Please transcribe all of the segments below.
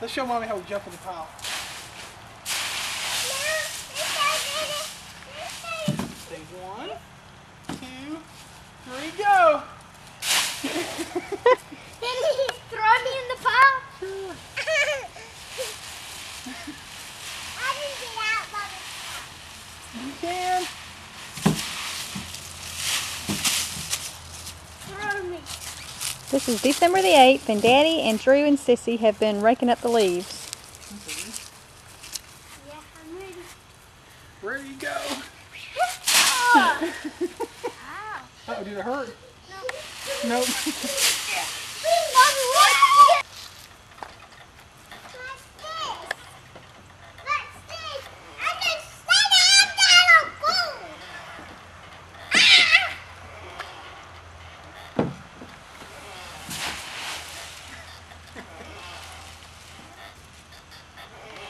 Let's show mommy how we jump in the pile. Say one, two, three, go. Then he throw me in the pile. I didn't get out, Mommy. You can. Throw me. This is December the 8th, and Daddy and Drew and Sissy have been raking up the leaves. Yeah, I'm ready. Ready to go. Oh. Oh, did it hurt? No. Nope. Mommy, what? What's this? What's this? I just said I'm gonna go. Ah!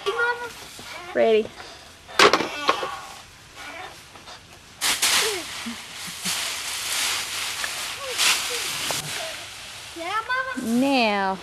Mama. Ready. Now.